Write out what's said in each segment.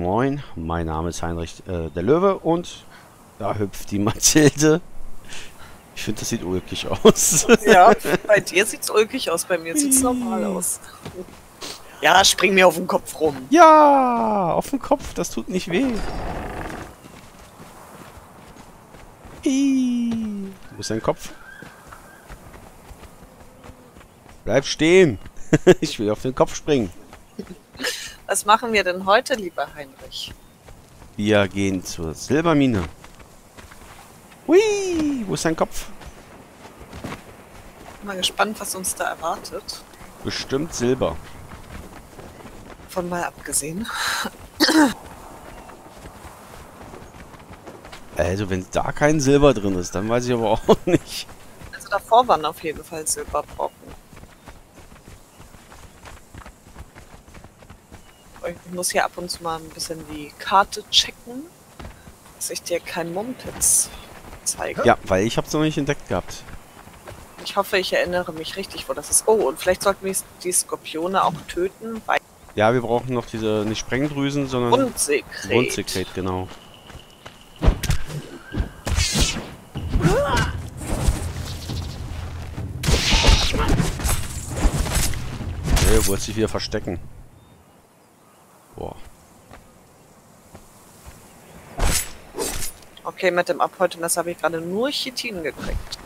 Moin mein Name ist Heinrich äh, der Löwe und da hüpft die Mathilde. Ich finde, das sieht ulkig aus. Ja, bei dir sieht's ulkig aus, bei mir sieht's normal aus. Ja, spring mir auf den Kopf rum. ja, auf den Kopf, das tut nicht weh. Wo ist dein Kopf? Bleib stehen. ich will auf den Kopf springen. Was machen wir denn heute, lieber Heinrich? Wir gehen zur Silbermine. Hui, wo ist dein Kopf? Mal gespannt, was uns da erwartet. Bestimmt Silber. Von mal abgesehen. Also, wenn da kein Silber drin ist, dann weiß ich aber auch nicht. Also davor waren auf jeden Fall Silberbrocken. Ich muss hier ab und zu mal ein bisschen die Karte checken, dass ich dir kein Mumpitz zeige. Ja, weil ich hab's noch nicht entdeckt gehabt. Ich hoffe, ich erinnere mich richtig, wo das ist. Oh, und vielleicht sollten wir die Skorpione auch töten, weil Ja, wir brauchen noch diese, nicht Sprengdrüsen, sondern Grundsekret. Grundsekret, genau. Okay, wollte sich wieder verstecken. Okay, mit dem Abhäutemesser habe ich gerade nur Chitin gekriegt.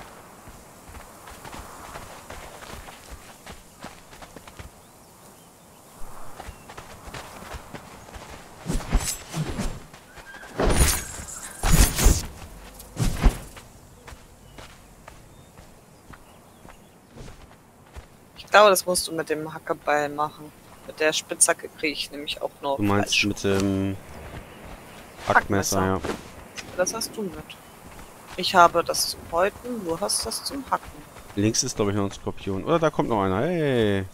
Ich glaube, das musst du mit dem Hackebeil machen. Mit der Spitzhacke kriege ich nämlich auch nur Du meinst Fleisch. mit dem Hackmesser, ja. Das hast du mit. Ich habe das zum Häuten, du hast das zum Hacken. Links ist, glaube ich, noch ein Skorpion. Oder da kommt noch einer. Hey.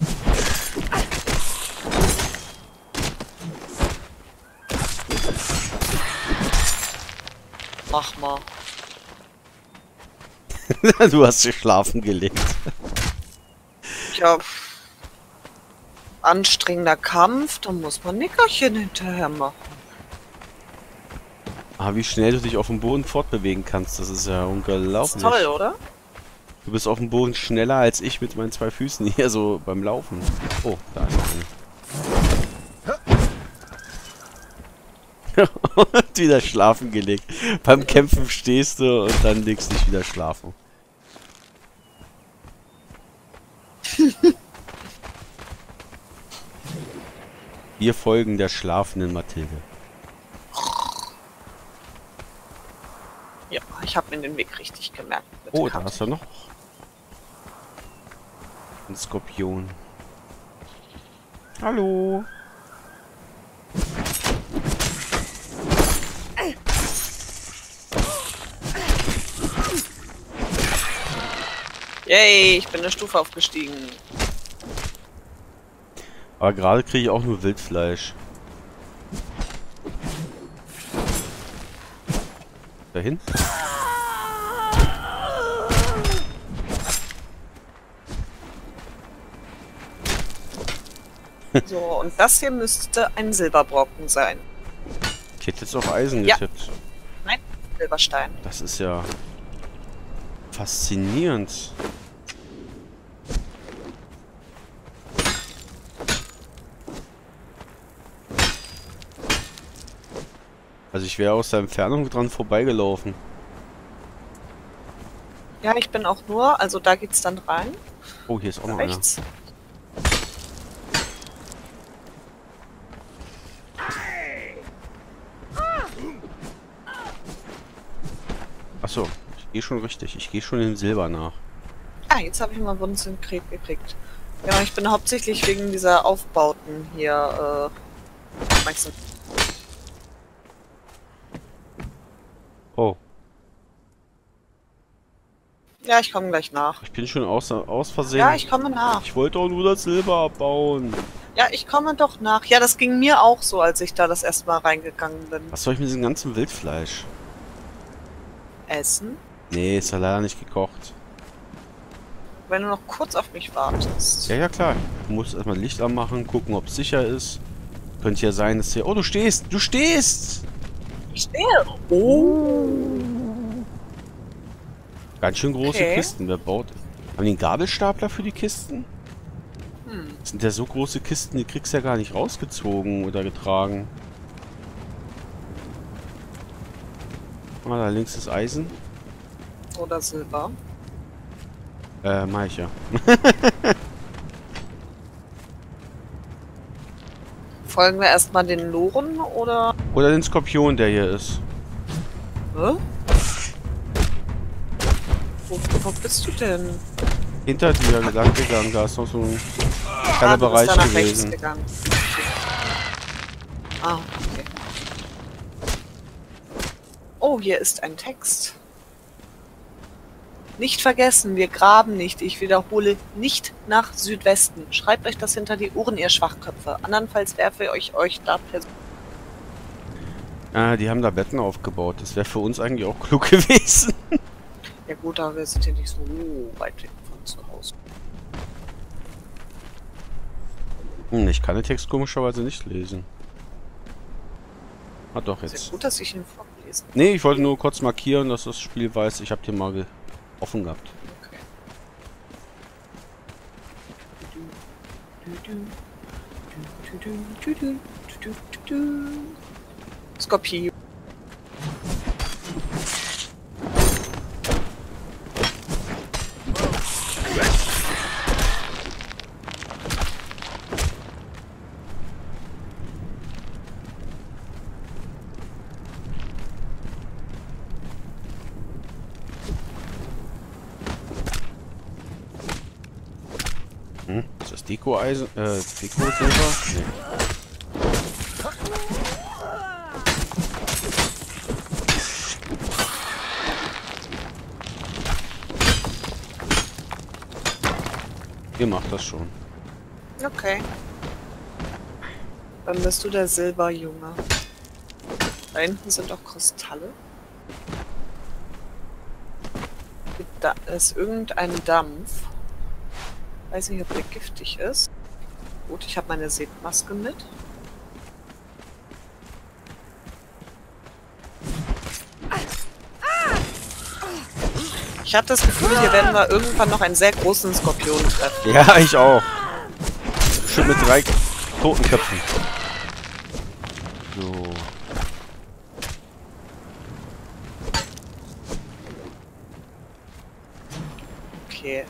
Mach mal. du hast dich schlafen gelegt. Ja. Anstrengender Kampf, da muss man Nickerchen hinterher machen. Aber wie schnell du dich auf dem Boden fortbewegen kannst, das ist ja Das unglaublich. ist toll, oder? Du bist auf dem Boden schneller als ich mit meinen zwei Füßen hier so beim Laufen. Oh, da ist einer. und wieder schlafen gelegt. Beim Kämpfen stehst du und dann legst dich wieder schlafen. Wir folgen der schlafenden Mathilde. Ja, ich habe mir den Weg richtig gemerkt. Oh, der da Karte. ist er noch. Ein Skorpion. Hallo. Yay, ich bin eine Stufe aufgestiegen. Aber gerade kriege ich auch nur Wildfleisch. Dahin? So, und das hier müsste ein Silberbrocken sein. Ich hätte jetzt auf Eisen Ja. getippt. Nein, Silberstein. Das ist ja faszinierend. Also ich wäre aus der Entfernung dran vorbeigelaufen. Ja, ich bin auch nur, also da geht's dann rein. Oh, hier ist auch noch einer. Achso, ich gehe schon richtig. Ich gehe schon in Silber nach. Ah, jetzt habe ich mal Wundenkret gekriegt. Ja, ich bin hauptsächlich wegen dieser Aufbauten hier äh, aufmerksam. Oh, Ja, ich komme gleich nach. ich bin schon aus, aus Versehen. Ja, ich komme nach. ich wollte auch nur das Silber abbauen. Ja, ich komme doch nach. Ja, das ging mir auch so, als ich da das erste Mal reingegangen bin. Was soll ich mit diesem ganzen Wildfleisch? Essen? Nee, ist ja leider nicht gekocht. Wenn du noch kurz auf mich wartest. Ja, ja, klar. Du musst erstmal Licht anmachen, gucken, ob es sicher ist. Könnte ja sein, dass hier... Oh, du stehst! Du stehst! Ich stehe. Oh. Ganz schön große Okay. Kisten. Wer baut... Haben die einen Gabelstapler für die Kisten? Hm. Sind ja so große Kisten, die kriegst du ja gar nicht rausgezogen oder getragen. Ah, da links ist Eisen. Oder Silber. Äh, mach ich ja. Folgen wir erstmal den Loren oder. Oder den Skorpion, der hier ist. Hä? Wo, wo bist du denn? Hinter dir lang gegangen, da ist noch so ein Ah, kleiner bist Bereich gewesen. Ah, okay. Oh, hier ist ein Text. Nicht vergessen, wir graben nicht. Ich wiederhole, nicht nach Südwesten. Schreibt euch das hinter die Ohren, ihr Schwachköpfe. Andernfalls werfe ich euch da per Ah, die haben da Betten aufgebaut. Das wäre für uns eigentlich auch klug gewesen. Ja gut, aber wir sind ja nicht so weit weg von zu Hause. Hm, ich kann den Text komischerweise nicht lesen. Ah doch, jetzt. gut, dass ich ihn gewesen. Nee, ich wollte nur kurz markieren, dass das Spiel weiß, ich habe hier mal offen gehabt. Okay. Skorpion. Deko-Eisen? Äh, Deko-Silber? Nee. Ihr macht das schon. Okay. Dann bist du der Silberjunge. Da hinten sind auch Kristalle. Da ist irgendein Dampf. Weiß nicht, ob der giftig ist. Gut, ich habe meine Seepmaske mit. Ich habe das Gefühl, hier werden wir irgendwann noch einen sehr großen Skorpion treffen. Ja, ich auch. Bestimmt mit drei Totenköpfen. So. Okay.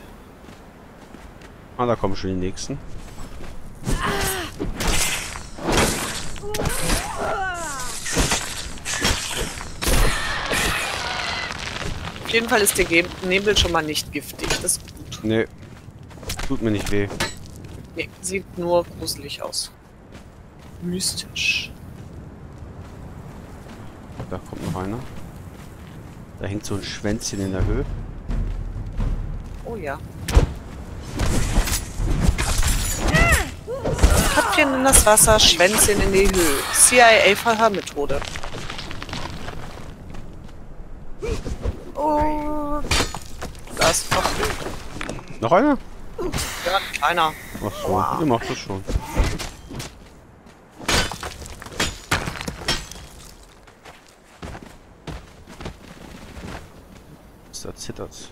Ah, da kommen schon die nächsten. Auf jeden Fall ist der Nebel schon mal nicht giftig. Das ist gut. Nee. Tut mir nicht weh. Nee, sieht nur gruselig aus. Mystisch. Da kommt noch einer. Da hängt so ein Schwänzchen in der Höhe. Oh ja. Köpfchen in das Wasser, Schwänzchen in die Höhe. CIA-Verhörmethode. Oh. Da ist noch Noch einer? ja, ein kleiner. Ach so, Wow. ihr macht das schon. Ist da zittert's.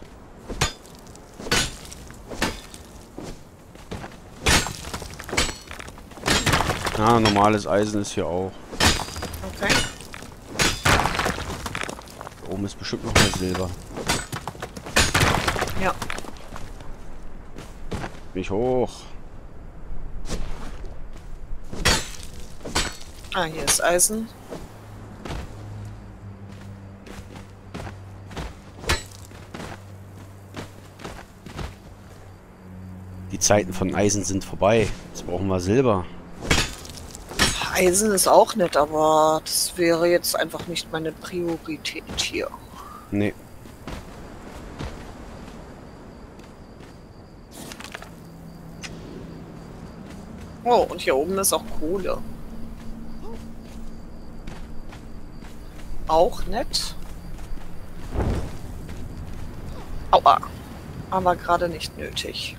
Ah, normales Eisen ist hier auch. Okay. Da oben ist bestimmt noch mehr Silber. Ja. Mich hoch. Ah, hier ist Eisen. Die Zeiten von Eisen sind vorbei. Jetzt brauchen wir Silber. Eisen ist auch nett, aber das wäre jetzt einfach nicht meine Priorität hier. Nee. Oh, und hier oben ist auch Kohle. Auch nett. Aua. Aber gerade nicht nötig.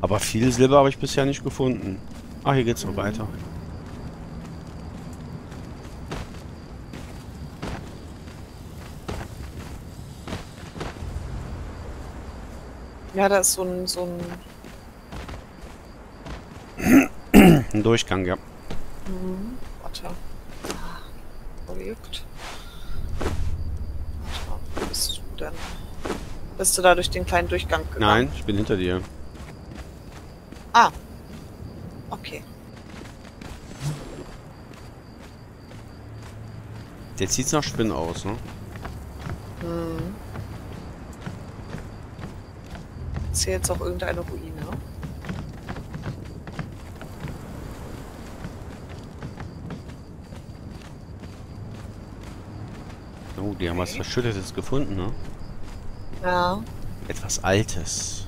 Aber viel Silber habe ich bisher nicht gefunden. Ah, hier geht's noch weiter. Ja, da ist so ein, so ein Ein Durchgang, ja. Mhm. Warte. Ah, Projekt. Warte, wo bist du denn? Bist du da durch den kleinen Durchgang gegangen? Nein, ich bin hinter dir. Ah. Okay. Der sieht's nach Spinnen aus, ne? Hm. Ist hier jetzt auch irgendeine Ruine? Oh, die haben was Verschüttetes gefunden, ne? Ja. Etwas Altes.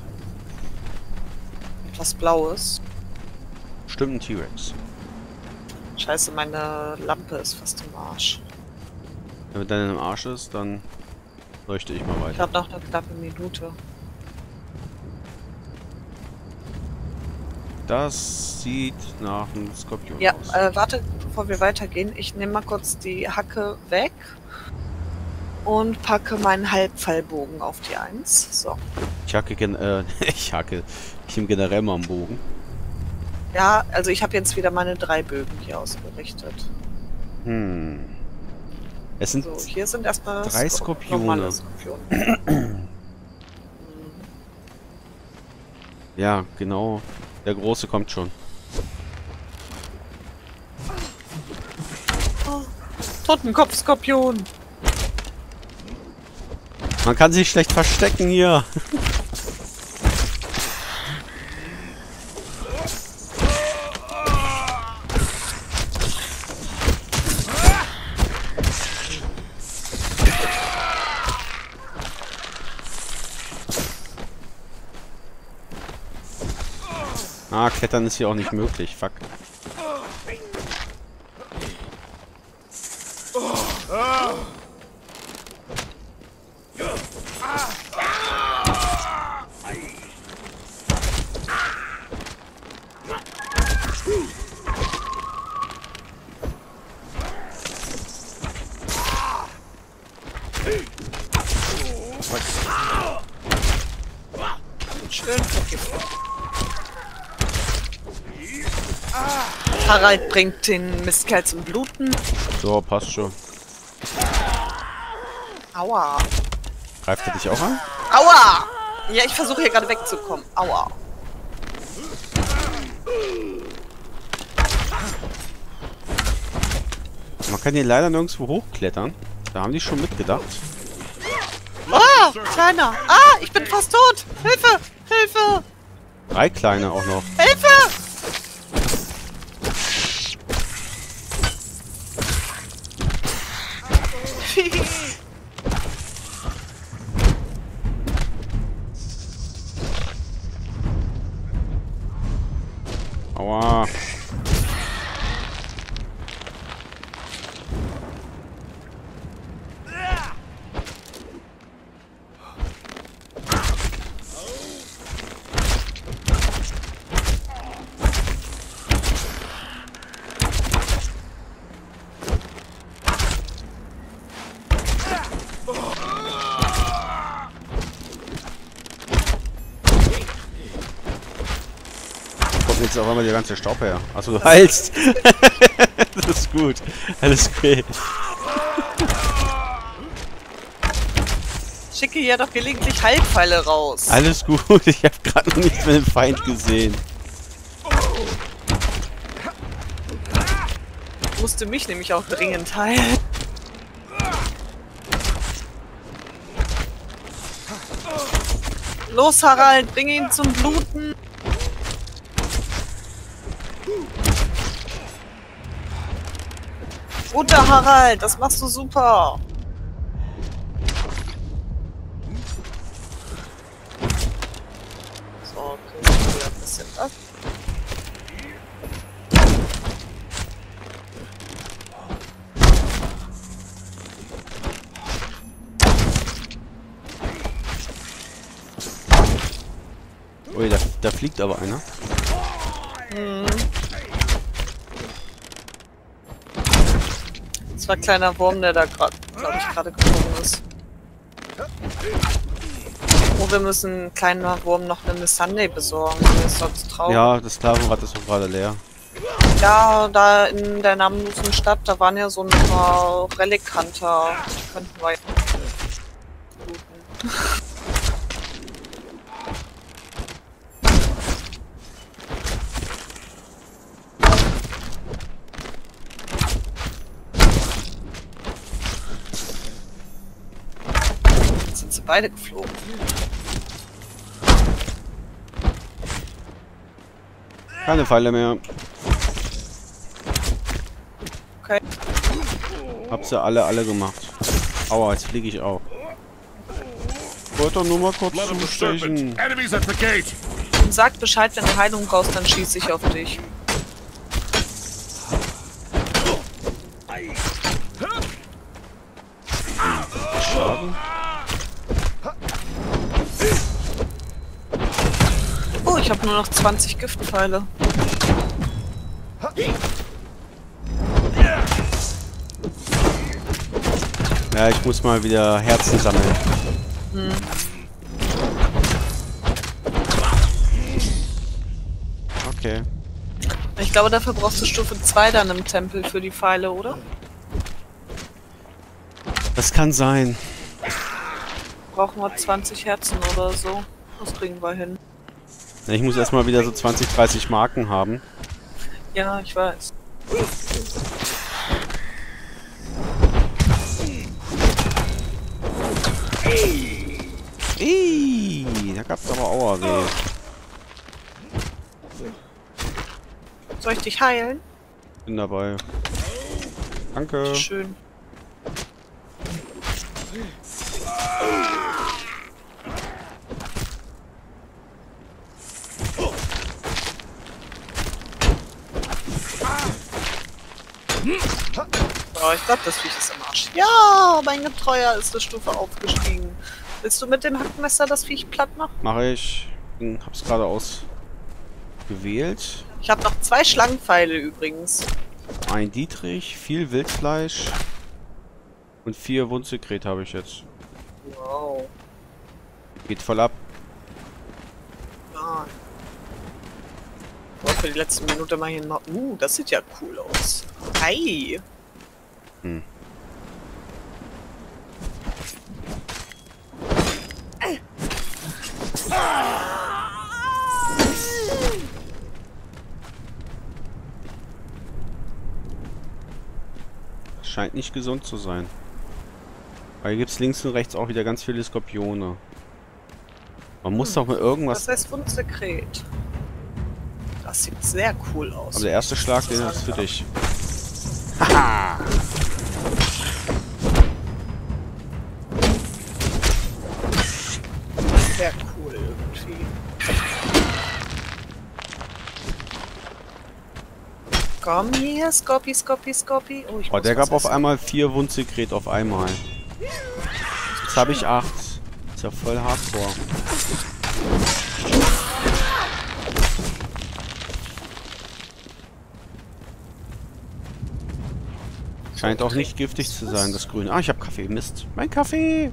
Etwas Blaues. Stimmt ein T-Rex. Scheiße, meine Lampe ist fast im Arsch. Wenn deine im Arsch ist, dann leuchte ich mal Ich weiter. habe noch eine knappe Minute. Das sieht nach einem Skorpion Ja, aus. äh, warte, bevor wir weitergehen. Ich nehme mal kurz die Hacke weg und packe meinen Halbfallbogen auf die Eins. So. Ich hacke gen äh, ich hacke. Ich nehme generell mal einen Bogen. Ja, also ich habe jetzt wieder meine drei Bögen hier ausgerichtet. Hm. Es sind So, hier sind erstmal drei Skor- Skorpione. Skorpione. ja genau. Der große kommt schon. Oh, Totenkopfskorpion. Man kann sich schlecht verstecken hier. klettern ist hier auch nicht möglich. Fuck. Harald bringt den Mistkerl zum Bluten. So, passt schon. Aua. Greift er dich auch an? Aua! Ja, ich versuche hier gerade wegzukommen. Aua. Man kann hier leider nirgendwo hochklettern. Da haben die schon mitgedacht. Ah, kleiner. Ah, ich bin fast tot. Hilfe! Hilfe! Drei kleine auch noch. Hilfe! Jetzt auf einmal der ganze Staub her. Achso, du heilst. das ist gut. Alles okay. Schicke hier doch gelegentlich Heilpfeile raus. Alles gut. Ich habe gerade noch nichts mit dem Feind gesehen. Musste mich nämlich auch dringend heilen. Los, Harald, bring ihn zum Bluten. Guter Harald, das machst du super. So, kriegst du ein bisschen ab. Ui, da, da fliegt aber einer. Hm. Das war ein kleiner Wurm, der da gerade, glaube ich, gerade gekommen ist. Oh, wir müssen kleiner Wurm noch eine Miss Sunday besorgen, der ist sonst traurig. Ja, das Sklavenrad ist doch gerade leer. Ja, da in der namenlosen Stadt, da waren ja so ein paar Relic Hunter. Die könnten wir looten. Beide geflogen. Keine Pfeile mehr. Okay. Hab sie alle, alle gemacht. Aua, jetzt fliege ich auch. Wollte doch nur mal kurz zustechen. Und sag Bescheid, wenn du Heilung brauchst, dann schieße ich auf dich. Ich habe nur noch 20 Giftpfeile. Ja, ich muss mal wieder Herzen sammeln. Okay. Ich glaube, dafür brauchst du Stufe 2 dann im Tempel für die Pfeile, oder? Das kann sein. Brauchen wir 20 Herzen oder so. Das kriegen wir hin. Ich muss erstmal wieder so 20, 30 Marken haben. Ja, ich weiß. Ih, da gab's aber Auerweh. Soll ich dich heilen? Bin dabei. Danke. Schön. Oh, ich glaube, das Viech ist im Arsch. Ja, mein Getreuer ist eine Stufe aufgestiegen. Willst du mit dem Hackmesser das Viech platt machen? Mache ich. Bin, hab's gerade ausgewählt. Ich habe noch zwei Schlangenpfeile übrigens. Ein Dietrich, viel Wildfleisch und vier Wundsekret habe ich jetzt. Wow. Geht voll ab. Ah. Oh, für die letzte Minute mal hier noch. Uh, das sieht ja cool aus. Hi. Hm. Scheint nicht gesund zu sein. Weil hier gibt es links und rechts auch wieder ganz viele Skorpione. Man muss doch mal irgendwas... Das heißt Wundsekret. Das sieht sehr cool aus. Aber der erste Schlag, den ist für dich. Sehr Komm hier, Scorpi, Scorpi, Scorpi. Oh, Oh, der gab auf einmal vier Wundsekret auf einmal. Jetzt habe ich acht. Ist ja voll hardcore. Scheint auch nicht giftig zu sein, das Grün. Ah, ich habe Kaffee. Mist. Mein Kaffee!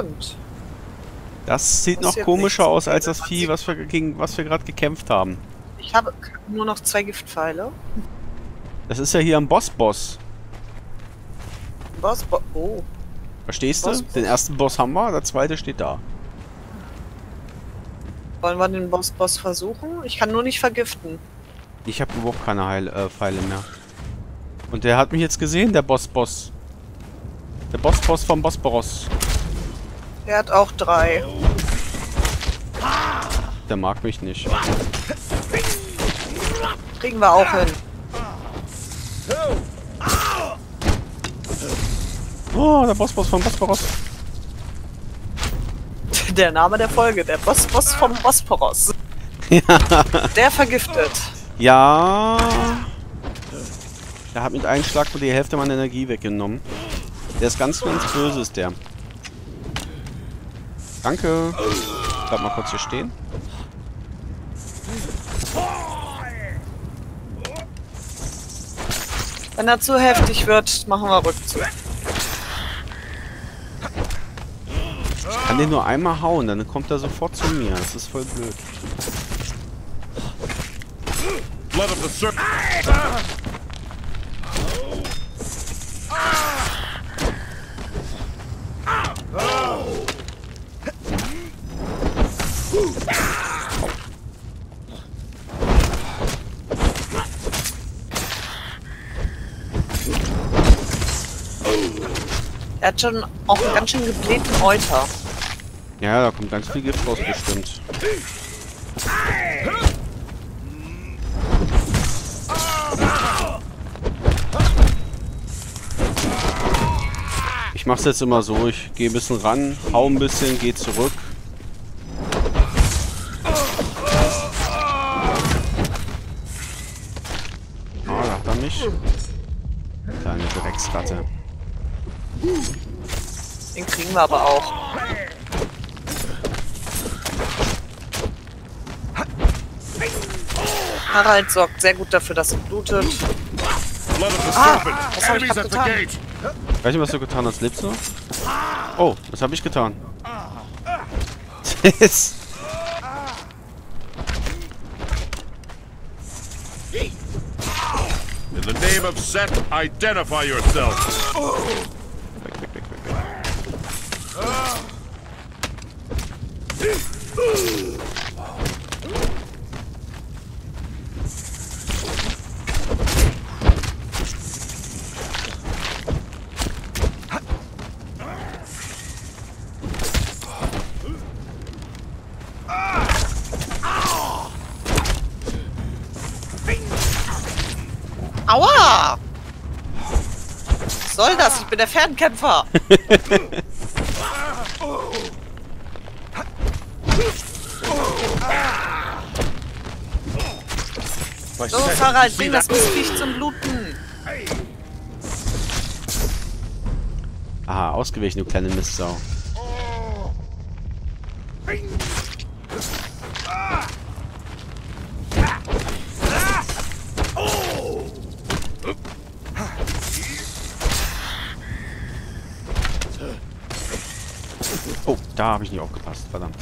Stimmt. Das sieht noch Passiert komischer aus als das Vieh, was wir gegen was wir gerade gekämpft haben. Ich habe nur noch zwei Giftpfeile. Das ist ja hier am Boss-Boss. Was? Bo- Oh. Verstehst du? Boss- Den ersten Boss haben wir, der zweite steht da. Wollen wir den Boss-Boss versuchen? Ich kann nur nicht vergiften. Ich habe überhaupt keine Heil äh, Pfeile mehr. Und der hat mich jetzt gesehen, der Boss-Boss. Der Boss-Boss vom Bosporos. Er hat auch drei. Der mag mich nicht. Kriegen wir auch hin. Oh, der Boss-Boss vom Bosporos. Der Name der Folge, der Boss-Boss vom Bosporos. Der vergiftet. Ja. Der hat mit einem Schlag die Hälfte meiner Energie weggenommen. Der ist ganz, ganz böse, ist der. Danke. Bleib mal kurz hier stehen. Wenn er zu heftig wird, machen wir Rückzug. Ich kann den nur einmal hauen, dann kommt er sofort zu mir. Das ist voll blöd. Blood of the Er hat schon auch einen ganz schön geblähten Euter. Ja, da kommt ganz viel Gift raus bestimmt. Ich mach's jetzt immer so, ich gehe ein bisschen ran, hau ein bisschen, gehe zurück. Ah, da hat er mich. Kleine Drecksratte. Den kriegen wir aber auch. Harald sorgt sehr gut dafür, dass er blutet. Ah, was hab ich getan? gate. Weiß nicht, was du getan hast. Lebst du? Oh, was habe ich getan? Das- In the name of Set, identify yourself. Der Fernkämpfer. Harald, see bring das Mistviech zum Bluten. Aha, ausgewichen, du kleine Mistsau. Oh, da habe ich nicht aufgepasst, verdammt.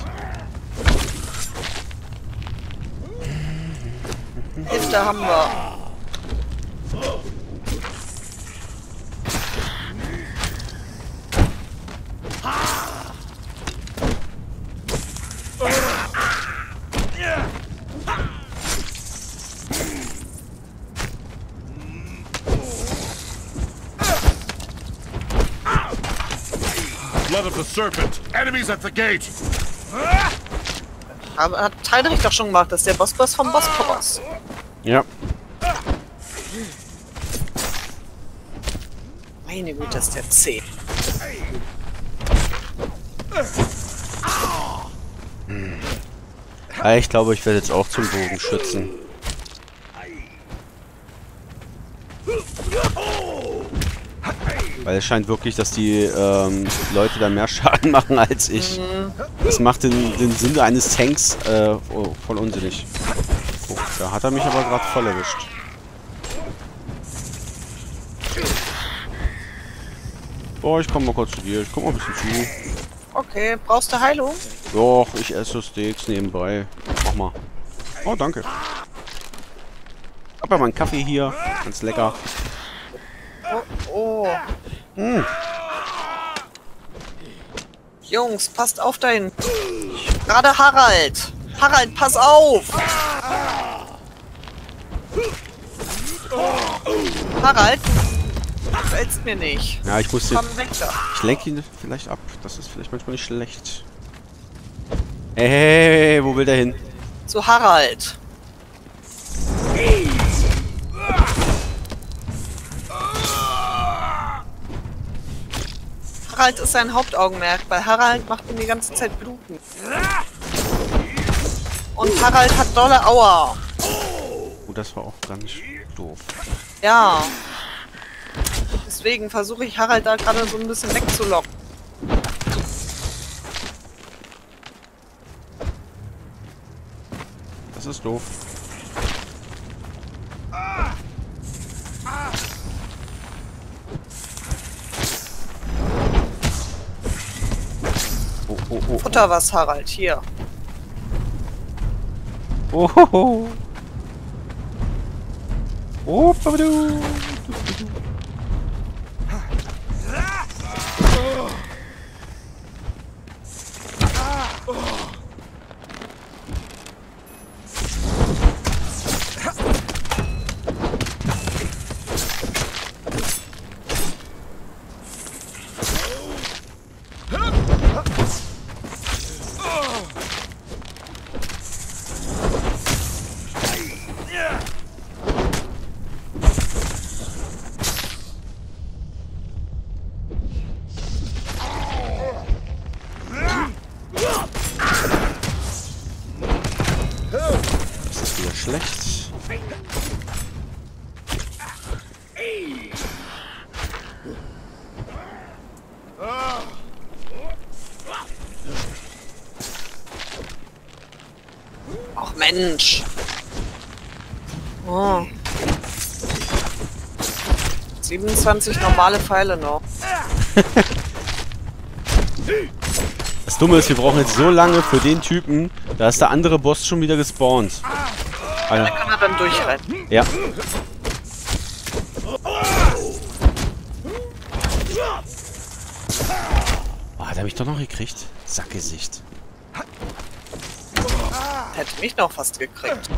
Hälfte haben wir. Blood of the serpent. Enemies at the gate. Aber hat Heinrich doch schon gemacht. Das ist der Bossboss vom Bosporos. Ja, Meine Güte, ist der zäh. Ah, ich glaube, ich werde jetzt auch zum Bogenschützen. Weil es scheint wirklich, dass die ähm, Leute da mehr Schaden machen als ich. Das macht den, den Sinn eines Tanks äh, oh, voll unsinnig. Oh, da hat er mich aber gerade voll erwischt. Boah, ich komme mal kurz zu dir. Ich guck mal ein bisschen zu. Okay, brauchst du Heilung? Doch, ich esse Steaks nebenbei. Mach mal. Oh, danke. Hab ja mal einen Kaffee hier. Ganz lecker. Oh, oh. Hm. Jungs, passt auf da hinten. Gerade Harald. Harald, pass auf! Harald, du fällst mir nicht. Ja, ich muss Komm weg da. Ich lenke ihn vielleicht ab. Das ist vielleicht manchmal nicht schlecht. Hey, hey, hey, hey, wo will der hin? Zu Harald. Harald ist sein Hauptaugenmerk, weil Harald macht ihn die ganze Zeit bluten. Und Harald hat dolle Aua. Oh, das war auch ganz doof. Ja, Deswegen versuche ich Harald da gerade so ein bisschen wegzulocken. Das ist doof. Futter was, Harald, hier. Oh, ho, ho. Oh, babadu. Mensch. Oh. 27 normale Pfeile noch. Das Dumme ist, wir brauchen jetzt so lange für den Typen. Da ist der andere Boss schon wieder gespawnt. Alter. Da kann er dann durchrennen. Ja. Oh, hat er mich doch noch gekriegt? Sackgesicht. Hätte mich noch fast gekriegt.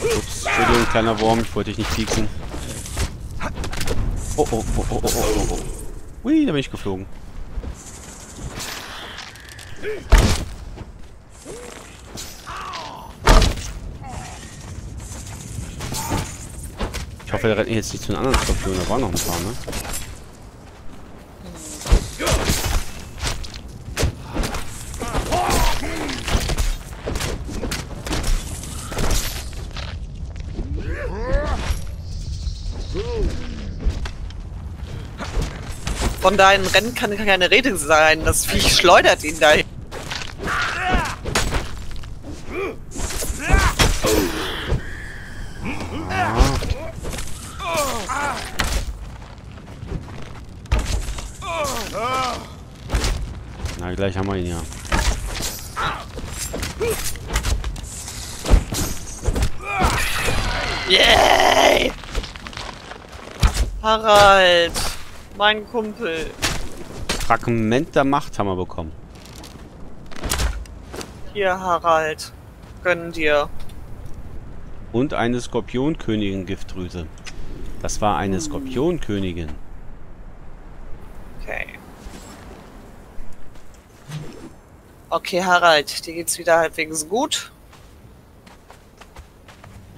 Ups, Entschuldigung, kleiner Wurm, ich wollte dich nicht pieksen. Oh, oh, oh, oh, oh, oh, oh, oh. Ui, da bin ich geflogen. Hoffe, der rennt jetzt nicht zu den anderen Skorpionen. Da waren noch ein paar, ne? Von deinem Rennen kann keine Rede sein. Das Viech schleudert ihn dahin. Ihn ja. Yay! Harald, mein Kumpel. Fragment der Macht haben wir bekommen. Hier, Harald. Gönn dir. Und eine Skorpionkönigin-Giftdrüse. Das war eine Skorpionkönigin. Okay. Okay, Harald, dir geht's wieder halbwegs gut.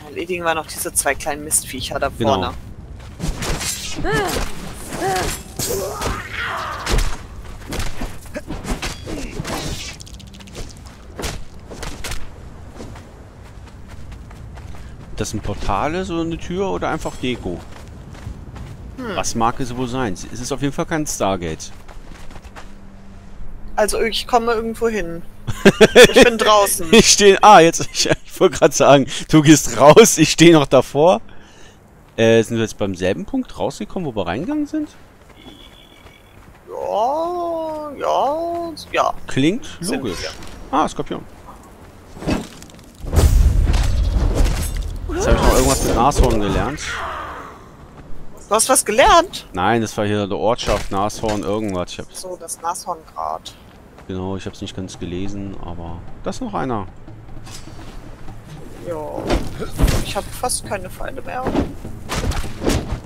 Erledigen wir noch diese zwei kleinen Mistviecher da Genau. vorne. Das sind Portale, so eine Tür oder einfach Deko? Was mag es wohl sein? Es ist auf jeden Fall kein Stargate. Also ich komme irgendwo hin. Ich bin draußen. Ich stehe. Ah, jetzt. Ich, ich wollte gerade sagen, du gehst raus, ich stehe noch davor. Äh, sind wir jetzt beim selben Punkt rausgekommen, wo wir reingegangen sind? Ja, ja, ja. Klingt Sind logisch. wir. Ah, Skorpion. Jetzt habe ich noch irgendwas mit Nashorn gelernt. Du hast was gelernt? Nein, das war hier der Ortschaft Nashorn irgendwas. Ich So, das Nashorngrad. Genau, ich habe es nicht ganz gelesen, aber das ist noch einer. Ja. Ich habe fast keine Feinde mehr.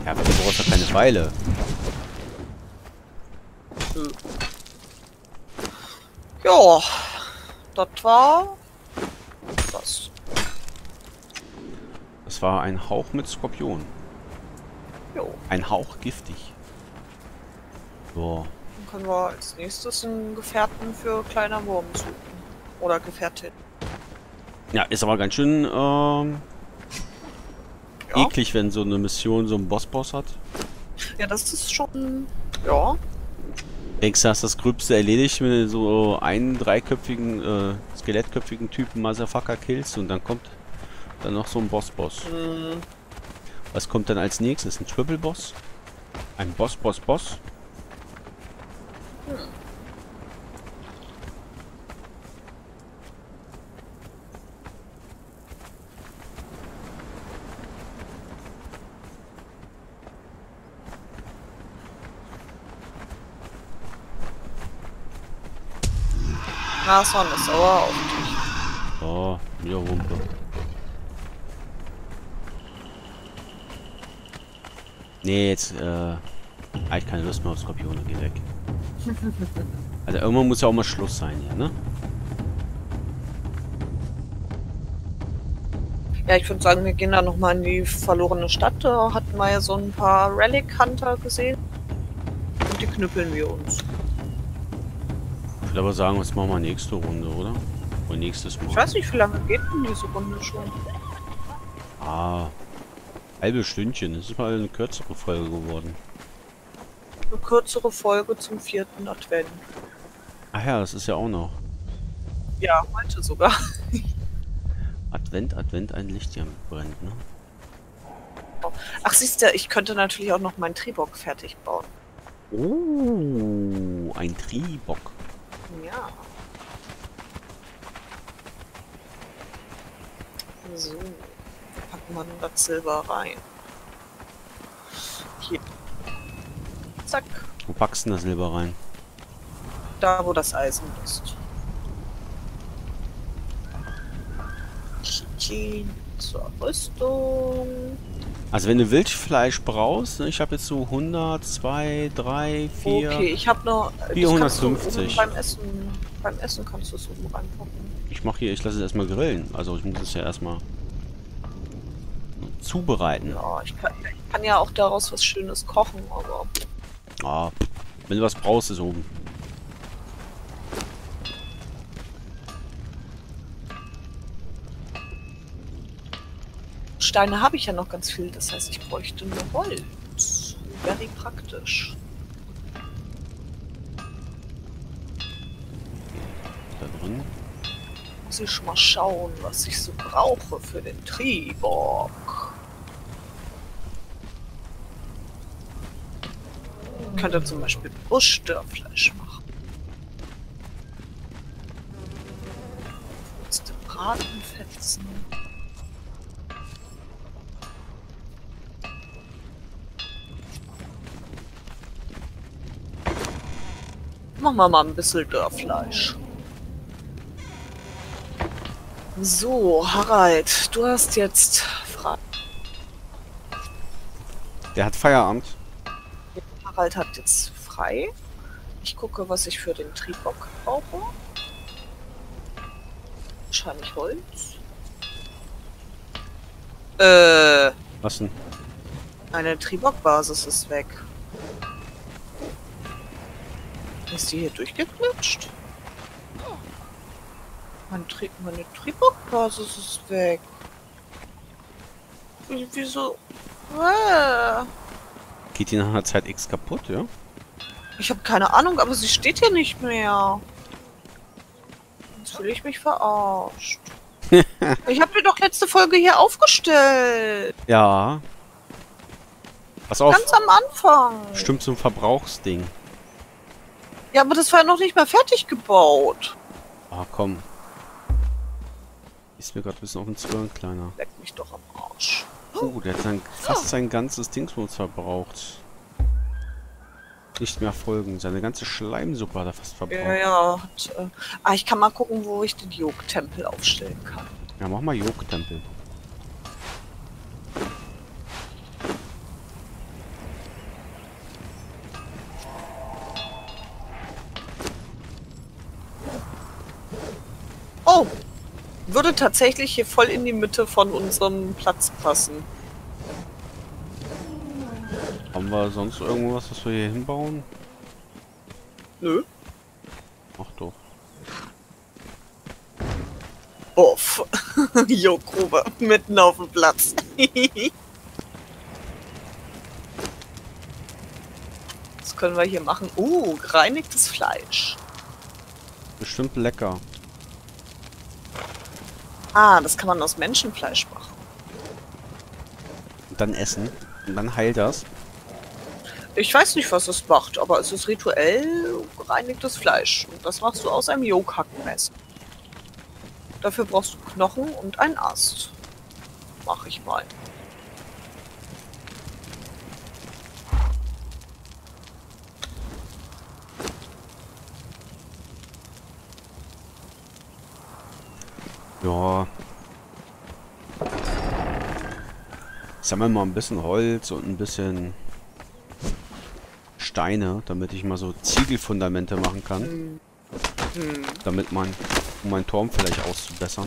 Ja, aber du brauchst ja keine Weile. Ja, das war das. Das war ein Hauch mit Skorpion. Jo. Ein Hauch giftig. So. Dann können wir als nächstes einen Gefährten für kleiner Wurm suchen. Oder Gefährtin. Ja, ist aber ganz schön ähm, Ja. eklig, wenn so eine Mission so einen Boss-Boss hat. Ja, das ist schon. Ja. Denkst du, hast das Gröbste erledigt, wenn du so einen dreiköpfigen, äh, skelettköpfigen Typen Motherfucker killst und dann kommt dann noch so ein Boss-Boss. Hm, Was kommt dann als nächstes? Ein Triple-Boss? Ein Boss-Boss-Boss? Nashorn ist sauer auf dich. Oh, wieder Wumpe. Nee, jetzt, äh, ich keine Lust mehr auf Skorpione, geh weg. Also irgendwann muss ja auch mal Schluss sein hier, ne? Ja, ich würde sagen, wir gehen da nochmal in die verlorene Stadt. Da hatten wir ja so ein paar Relic Hunter gesehen. Und die knüppeln wir uns. Würde aber sagen, was machen wir nächste Runde, oder? Oder nächstes Mal. Ich weiß nicht, wie lange geht denn diese Runde schon? Ah, halbe Stündchen. Das ist mal eine kürzere Folge geworden. Eine kürzere Folge zum vierten Advent. Ach ja, das ist ja auch noch. Ja, heute sogar. Advent, Advent, ein Lichtchen brennt, ne? Ach, siehst du, ich könnte natürlich auch noch meinen Tribock fertig bauen. Oh, ein Tribock. Ja. So. Packen wir das Silber rein. Hier. Zack. Wo packst du das Silber rein? Da, wo das Eisen ist. Zur Rüstung. Also wenn du Wildfleisch brauchst, ne, ich habe jetzt so 100, 2, 3, 4... Okay, ich habe noch. das 450. kannst du oben Beim Essen, beim Essen kannst du es oben reinpacken. Ich mache hier, ich lasse es erstmal grillen. Also ich muss es ja erstmal zubereiten. Ja, ich kann, ich kann ja auch daraus was Schönes kochen, aber. Ah, wenn du was brauchst, ist oben. Steine habe ich ja noch ganz viel, das heißt, ich bräuchte nur Holz. Very praktisch. Da drin. Muss ich mal schauen, was ich so brauche für den Tribock. Ich könnte zum Beispiel Buschstörfleisch machen. Jetzt Bratenfetzen. Machen wir mal ein bisschen Dörrfleisch. So, Harald, du hast jetzt Fragen. Der hat Feierabend. Harald hat jetzt frei. Ich gucke, was ich für den Triebock brauche. Wahrscheinlich Holz. Äh, Was denn? meine Triebock-Basis ist weg. Ist die hier durchgeklitscht? Mein Tri meine Triebock-Basis ist weg. Wie- Wieso? Äh. Geht die nach einer Zeit X kaputt, ja? Ich habe keine Ahnung, aber sie steht hier nicht mehr. Jetzt fühle ich mich verarscht. ich habe mir doch letzte Folge hier aufgestellt. Ja. Pass auf, Ganz am Anfang. stimmt so ein Verbrauchsding. Ja, aber das war noch nicht mal fertig gebaut. Ah, komm. Ist mir gerade ein bisschen auf den Zwirn, kleiner. Leck mich doch am Arsch. Puh, der hat sein, fast sein ganzes Dingsbums verbraucht. Nicht mehr folgen. Seine ganze Schleimsuppe hat er fast verbraucht. Ja, ja. Hat, äh, ah, ich kann mal gucken, wo ich den Jog-Tempel aufstellen kann. Ja, mach mal Jog-Tempel. Oh! Würde tatsächlich hier voll in die Mitte von unserem Platz passen. Haben wir sonst irgendwas, was wir hier hinbauen? Nö. Ach doch. Uff. jo, Grube. Mitten auf dem Platz. Was können wir hier machen? Uh, gereinigtes Fleisch. Bestimmt lecker. Ah, das kann man aus Menschenfleisch machen. Und dann essen. Und dann heilt das. Ich weiß nicht, was es macht, aber es ist rituell gereinigtes Fleisch. Und das machst du aus einem Jokhackmesser. Dafür brauchst du Knochen und einen Ast. Mach ich mal. Ja. Sammeln mal ein bisschen Holz und ein bisschen Steine, damit ich mal so Ziegelfundamente machen kann. Damit man, um meinen Turm vielleicht auszubessern.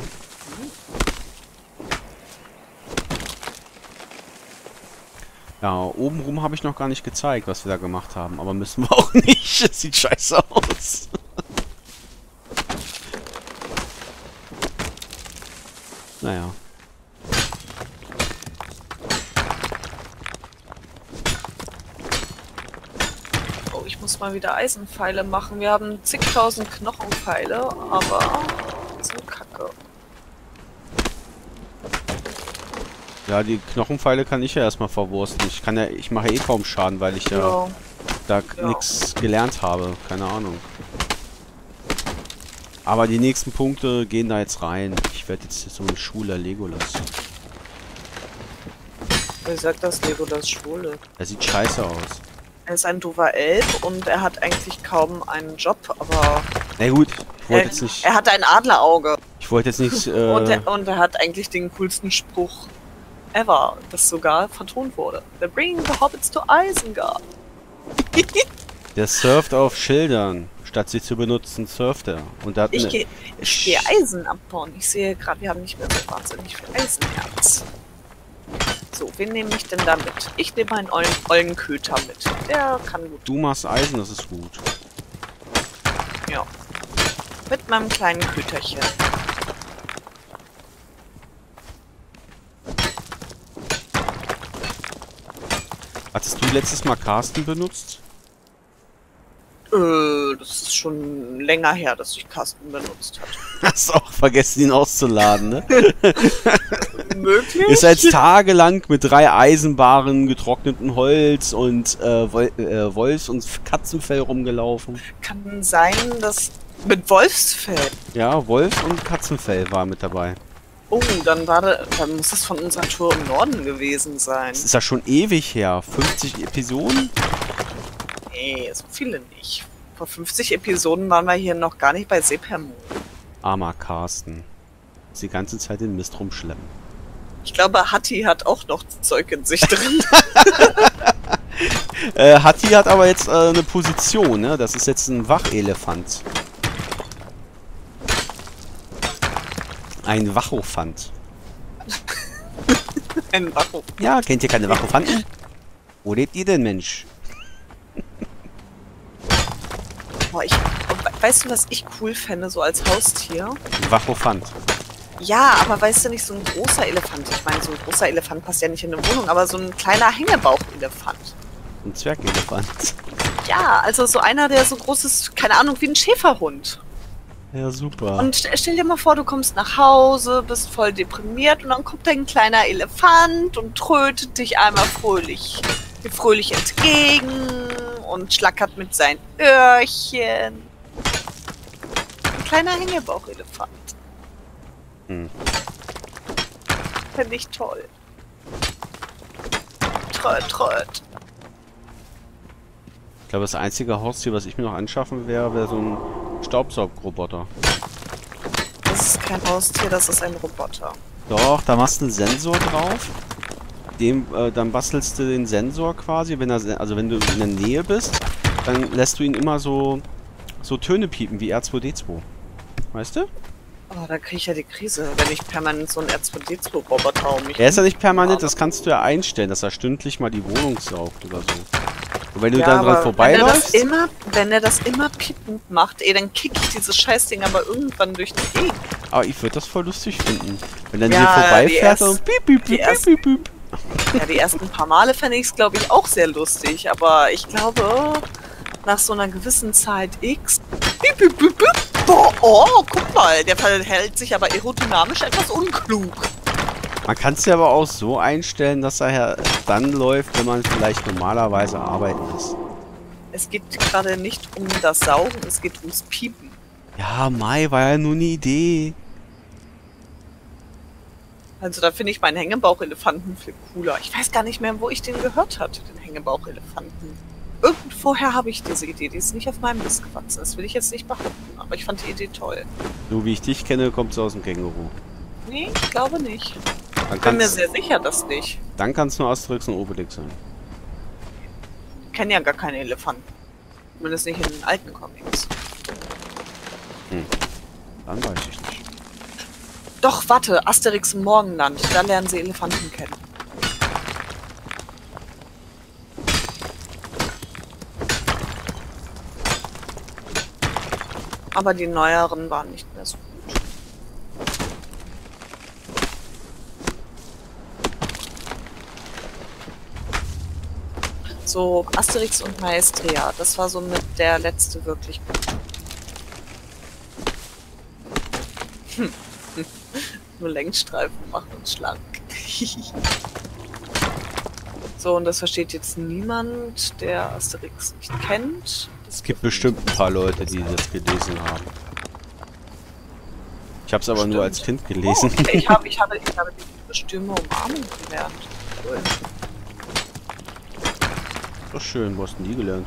Ja, obenrum habe ich noch gar nicht gezeigt, was wir da gemacht haben. Aber müssen wir auch nicht. Es sieht scheiße aus. Naja. Oh, ich muss mal wieder Eisenpfeile machen. Wir haben zigtausend Knochenpfeile, aber sind kacke. Ja, die Knochenpfeile kann ich ja erstmal verwursten. Ich kann ja, ich mache eh kaum Schaden, weil ich ja, Ja. da Ja. nichts gelernt habe. Keine Ahnung. Aber die nächsten Punkte gehen da jetzt rein. Ich werde jetzt so ein schwuler Legolas. Wer sagt das Legolas Schwule? Er sieht scheiße aus. Er ist ein doofer Elb und er hat eigentlich kaum einen Job, aber Na gut, ich wollte er, jetzt nicht. er hat ein Adlerauge. Ich wollte jetzt nicht. Und, Äh, er, und er hat eigentlich den coolsten Spruch ever, das sogar vertont wurde. They're bringing the hobbits to Isengard. der surft auf Schildern. Statt sie zu benutzen, surft er. Und da hat Ich gehe geh Eisen abbauen. Ich sehe gerade, wir haben nicht mehr so wahnsinnig viel Eisenerz. So, wen nehme ich denn da mit? Ich nehme einen ollen, ollen Köter mit. Der kann gut. Du machst Eisen, das ist gut. Ja. Mit meinem kleinen Köterchen. Hattest du letztes Mal Carsten benutzt? Äh, das ist schon länger her, dass ich Kasten benutzt hatte. Hast auch vergessen, ihn auszuladen, ne? Möglich? Ist jetzt tagelang mit drei Eisenbaren, getrocknetem Holz und äh, Wol äh, Wolfs- und Katzenfell rumgelaufen. Kann sein, dass mit Wolfsfell. Ja, Wolf und Katzenfell war mit dabei. Oh, dann war da, dann muss das von unserer Tour im Norden gewesen sein. Das ist ja schon ewig her. 50 Episoden? Nee, so viele nicht. Vor 50 Episoden waren wir hier noch gar nicht bei Sepermo. Armer Carsten. Ist die ganze Zeit den Mist rumschleppen. Ich glaube, Hatti hat auch noch Zeug in sich drin. Äh, Hatti hat aber jetzt äh, eine Position, ne? Das ist jetzt ein Wachelefant. Ein Wachophant. Ein Wacho. Ja, kennt ihr keine Wachophanten? Wo lebt ihr denn, Mensch? Boah, ich, we- weißt du, was ich cool fände, so als Haustier? Ein Wachophant. Ja, aber weißt du nicht, so ein großer Elefant. Ich meine, so ein großer Elefant passt ja nicht in eine Wohnung, aber so ein kleiner Hängebauchelefant. Ein Zwergelefant. Ja, also so einer, der so groß ist, keine Ahnung, wie ein Schäferhund. Ja, super. Und st- stell dir mal vor, du kommst nach Hause, bist voll deprimiert und dann kommt ein kleiner Elefant und trötet dich einmal fröhlich, dir fröhlich entgegen und schlackert mit seinen Öhrchen. Ein kleiner Hängebauchelefant. Hm. Finde ich toll. Tröt, tröt. Ich glaube, das einzige Haustier, was ich mir noch anschaffen wäre, wäre so ein Staubsaugroboter. Das ist kein Haustier, das ist ein Roboter. Doch, da machst du einen Sensor drauf. Dem, äh, dann bastelst du den Sensor quasi, wenn er, also wenn du in der Nähe bist, dann lässt du ihn immer so, so Töne piepen wie R2D2. Weißt du? Oh, da kriege ich ja die Krise, wenn ich permanent so einen R2D2-Roboter um mich Er ist ja nicht permanent, das kannst du ja einstellen, dass er stündlich mal die Wohnung saugt oder so. Und wenn du Ja, dann dran aber wenn er das vorbeiläufst, immer, wenn er das immer piepend macht, ey, dann kick ich dieses Scheißding aber irgendwann durch die Gegend. aber ich würde das voll lustig finden. Wenn dann Ja, hier vorbeifährt und piep, piep, piep, piep, piep, piep. Ja, die ersten paar Male fände ich es, glaube ich, auch sehr lustig. Aber ich glaube, nach so einer gewissen Zeit X. Boah, oh, guck mal, der verhält sich aber aerodynamisch etwas unklug. Man kann es ja aber auch so einstellen, dass er dann läuft, wenn man vielleicht normalerweise arbeiten ist. Es geht gerade nicht um das Saugen, es geht ums Piepen. Ja, Mai war ja nur eine Idee. Also da finde ich meinen Hängebauchelefanten viel cooler. Ich weiß gar nicht mehr, wo ich den gehört hatte, den Hängebauchelefanten. Irgendwoher habe ich diese Idee, die ist nicht auf meinem Mist gewachsen. Das will ich jetzt nicht behaupten, aber ich fand die Idee toll. So wie ich dich kenne, kommt es aus dem Känguru. Nee, ich glaube nicht. Dann Ich bin mir sehr sicher, dass nicht. dann kann es nur Asterix und Obelix sein. Ich kenne ja gar keine Elefanten. Zumindest nicht in den alten Comics. Dann weiß ich nicht. Doch, warte, Asterix im Morgenland. Da lernen sie Elefanten kennen. Aber die neueren waren nicht mehr so gut. So, Asterix und Maestria, das war so mit der letzte wirklich gute. Nur Längsstreifen machen uns schlank. so, und das versteht jetzt niemand, der Asterix nicht kennt. Es gibt bestimmt ein paar Leute, die das gelesen haben. Ich habe es aber nur als Stimmt. Kind Oh, gelesen. okay, ich habe ich habe, ich habe die Stürme Umarmung gelernt. Cool. Doch schön, wo hast du die gelernt?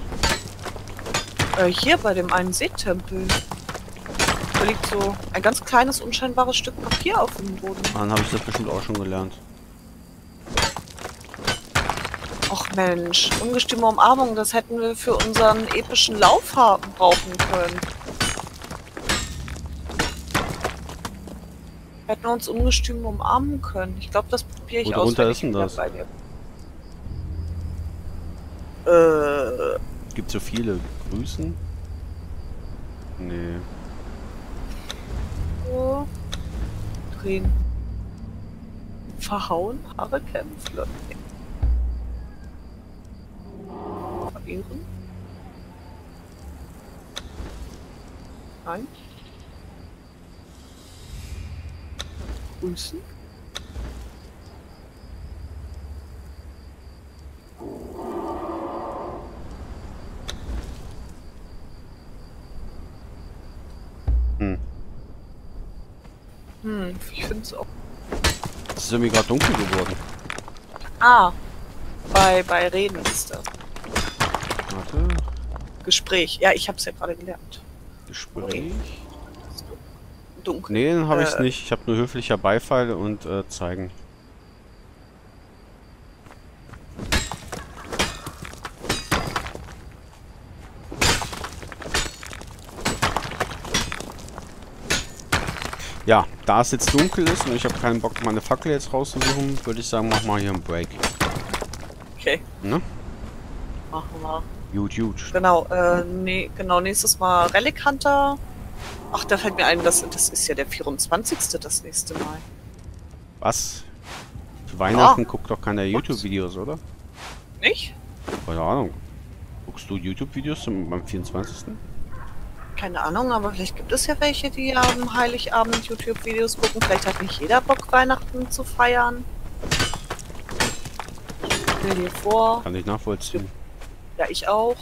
Äh, hier bei dem einen Seetempel. Da liegt so ein ganz kleines, unscheinbares Stück Papier auf dem Boden. Dann habe ich das bestimmt auch schon gelernt. Och Mensch, ungestüme Umarmung, das hätten wir für unseren epischen Lauf haben brauchen können. Hätten wir uns ungestüm umarmen können. Ich glaube, das probiere ich Wo aus. ist ich denn das? bei dir. Äh, Gibt so viele. Grüßen? Nee. So. Drehen. Verhauen, Haare kämpfen. Okay. Verehren. Nein. Grüßen. Hm. Es auch. Es ist irgendwie gerade dunkel geworden. Ah, bei, bei Reden ist das. Warte. Gespräch. Ja, ich habe es ja gerade gelernt. Gespräch. Dunkel. Nee, den habe ich Äh. nicht. Ich habe nur höflicher Beifall und äh, zeigen. Ja, da es jetzt dunkel ist und ich habe keinen Bock, meine Fackel jetzt rauszusuchen, würde ich sagen, mach mal hier einen Break. Okay, Ne? machen wir. Gut, gut. Genau, äh, nee, genau, nächstes Mal Relic Hunter. Ach, da fällt mir ein, das, das ist ja der 24. das nächste Mal. Was? Zu Weihnachten Ah. guckt doch keiner YouTube-Videos, oder? Nicht? Keine Ahnung. Guckst du YouTube-Videos beim 24.? Keine Ahnung, aber vielleicht gibt es ja welche, die am Heiligabend YouTube-Videos gucken. Vielleicht hat nicht jeder Bock, Weihnachten zu feiern. Stell dir vor. Kann ich nachvollziehen. Ja, ich auch.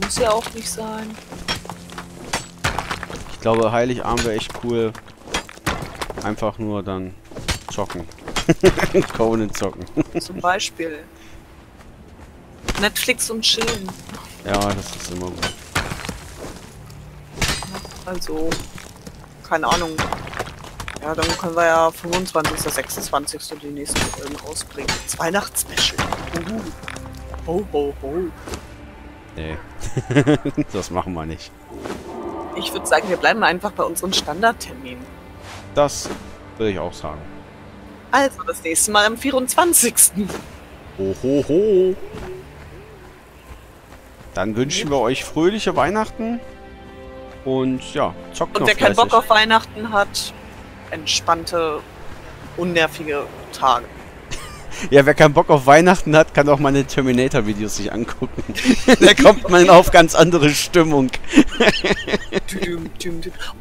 Muss ja auch nicht sein. Ich glaube, Heiligabend wäre echt cool. Einfach nur dann zocken. Conan zocken. Zum Beispiel. Netflix und chillen. Ja, das ist immer gut. Also, keine Ahnung. Ja, dann können wir ja 25. 26. die nächsten Folgen rausbringen. Das Weihnachtsspecial. Uhu. Ho, ho, ho. Nee. das machen wir nicht. Ich würde sagen, wir bleiben einfach bei unseren Standardterminen. Das würde ich auch sagen. Also, das nächste Mal am 24. Hohoho. Dann wünschen wir euch fröhliche Weihnachten. Und ja, zockt Und noch wer keinen. Bock auf Weihnachten hat, entspannte, unnervige Tage. Ja, wer keinen Bock auf Weihnachten hat, kann auch meine Terminator-Videos sich angucken. da kommt man auf ganz andere Stimmung.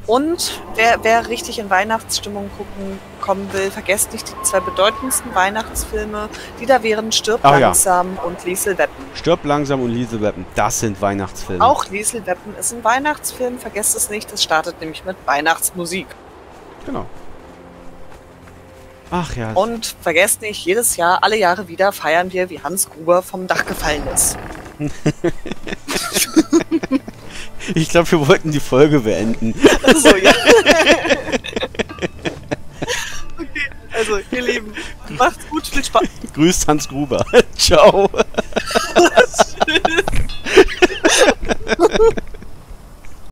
Und wer, wer richtig in Weihnachtsstimmung gucken kommen will, vergesst nicht die zwei bedeutendsten Weihnachtsfilme, die da wären Stirb ja. langsam und Liesel Weppen. Stirb langsam und Lethal Weapon. Das sind Weihnachtsfilme. Auch Liesel Weppen ist ein Weihnachtsfilm, vergesst es nicht, das startet nämlich mit Weihnachtsmusik. Genau. Ach ja. Und vergesst nicht, jedes Jahr, alle Jahre wieder feiern wir, wie Hans Gruber vom Dach gefallen ist. ich glaube, wir wollten die Folge beenden. Achso, ja. okay, also, ihr Lieben, macht's gut, viel Spaß. Grüßt Hans Gruber. Ciao. Tschüss.